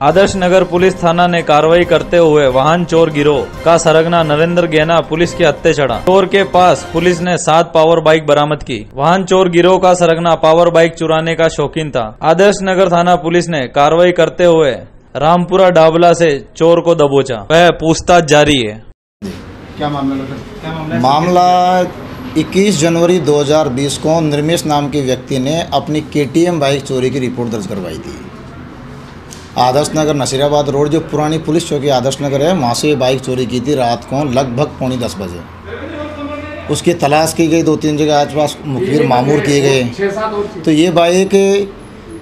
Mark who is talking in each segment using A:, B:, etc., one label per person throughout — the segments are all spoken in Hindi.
A: आदर्श नगर पुलिस थाना ने कार्रवाई करते हुए वाहन चोर गिरोह का सरगना नरेंद्र गैना पुलिस के हत्थे चढ़ा। चोर के पास पुलिस ने सात पावर बाइक बरामद की। वाहन चोर गिरोह का सरगना पावर बाइक चुराने का शौकीन था। आदर्श नगर थाना पुलिस ने कार्रवाई करते हुए रामपुरा डाबला से चोर को दबोचा। वह पूछताछ जारी है।
B: क्या मामला है?
C: मामला 21 जनवरी 2020 को निर्मेश नाम के व्यक्ति ने अपनी के बाइक चोरी की रिपोर्ट दर्ज करवाई थी। आदर्श नगर नसीराबाद रोड, जो पुरानी पुलिस चौकी आदर्श नगर है, वहाँ से ये बाइक चोरी की थी रात को लगभग पौनी दस बजे। उसकी तलाश की गई दो तीन जगह आसपास मुखबिर मामूर किए गए। तो ये बाइक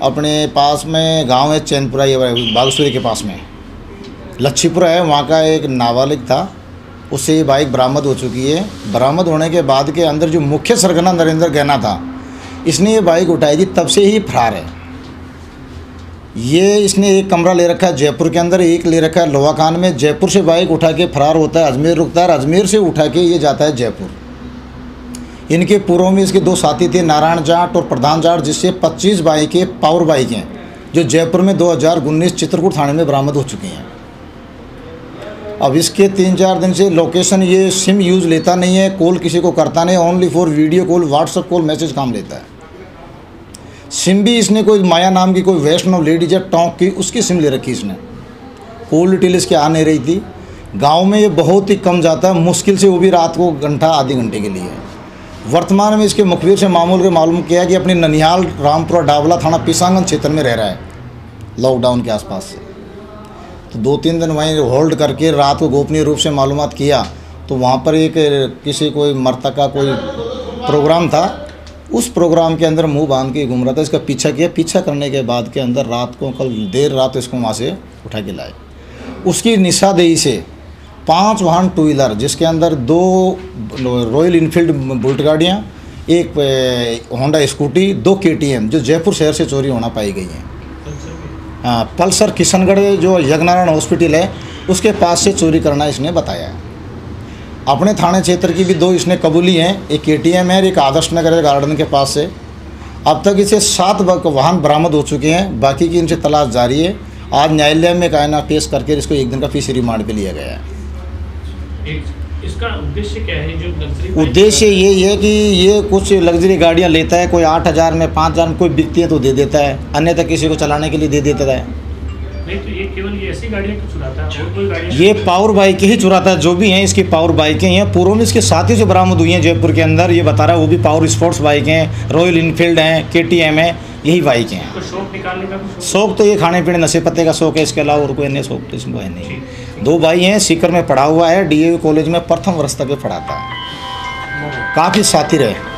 C: अपने पास में, गाँव है, चैनपुरा, ये बागेश्वरी के पास में। लच्छीपुरा है, वहाँ का एक नाबालिग था। उससे ये बाइक बरामद हो चुकी है। बरामद होने के बाद के अंदर जो मुख्य सरगना नरेंद्र गहना था, इसने ये बाइक उठाई थी, तब से ही फरार है। ये इसने एक कमरा ले रखा है जयपुर के अंदर, एक ले रखा है लोहाकान में। जयपुर से बाइक उठा के फरार होता है, अजमेर रुकता है अजमेर से उठा के ये जाता है जयपुर। इनके पूर्व में इसके दो साथी थे, नारायण जाट और प्रधान जाट, जिससे 25 बाइकें, पावर बाइकें, जो जयपुर में 2019 चित्रकूट थाने में बरामद हो चुकी हैं। अब इसके तीन चार दिन से लोकेशन ये सिम यूज़ लेता नहीं है, कॉल किसी को करता नहीं only for video call WhatsApp call message काम लेता है। सिम भी इसने कोई माया नाम की कोई वैष्णव लेडीज़ है टोंक की, उसकी सिम ले रखी इसने। कोल्ड इसकी आ नहीं रही थी। गाँव में ये बहुत ही कम जाता है मुश्किल से वो भी रात को घंटा, आधे घंटे के लिए। वर्तमान में इसके मुखबिर से मामूल के मालूम किया कि अपने ननिहाल, रामपुरा डावला थाना पिसांगन क्षेत्र में रह रहा है लॉकडाउन के आसपास से। तो दो तीन दिन वहीं होल्ड करके रात को गोपनीय रूप से मालूम किया तो वहाँ पर एक, किसी कोई मरतक का कोई प्रोग्राम था उस प्रोग्राम के अंदर मुँह बाँध के घूम रहा था, इसका पीछा किया। पीछा करने के बाद के अंदर रात को, कल देर रात इसको वहाँ से उठा के लाए। उसकी निशादेही से पाँच वाहन टू व्हीलर जिसके अंदर दो रॉयल इनफील्ड बुलेट गाड़ियाँ, एक होंडा स्कूटी दो के जो जयपुर शहर से चोरी होना पाई गई हैं। हाँ पल्सर किशनगढ़, जो यज्ञनारायण हॉस्पिटल है, उसके पास से चोरी करना इसने बताया। है अपने थाने क्षेत्र की भी दो इसने कबूली हैं एक के है और एक आदर्श नगर गार्डन के पास से। अब तक इसे सात वाहन बरामद हो चुके हैं बाकी की इनसे तलाश जारी है। आज न्यायालय में कायना पेश करके इसको एक दिन का फ़ीस रिमांड पे लिया गया है।
D: इसका उद्देश्य क्या है? जो लग्जरी
C: उद्देश्य यही है कि ये कुछ लग्जरी गाड़ियाँ लेता है कोई आठ हज़ार में पाँच हज़ार में कोई बिकती है तो दे देता है। अन्यथा किसी को चलाने के लिए दे देता है।
D: नहीं तो ये केवल ये ऐसी गाड़ियाँ क्यों चुराता है? और कोई गाड़ियाँ
C: ये पावर बाइकें ही चुराता है जो भी हैं इसकी पावर बाइकें हैं पूर्व में इसके साथ ही जो बरामद हुई हैं जयपुर के अंदर ये बता रहा है वो भी पावर स्पोर्ट्स बाइक हैं रॉयल इनफील्ड हैं के टी एम है यही बाइकें हैं।
D: शौक निकालने का
C: शौक? तो ये खाने पीने नशे पत्ते का शौक है इसके अलावा और कोई अन्य शौक तो इसमें है नहीं। दो भाई हैं सीकर में पढ़ा हुआ है डी कॉलेज में प्रथम वर्ष तक पढ़ाता है। काफ़ी साथी रहे।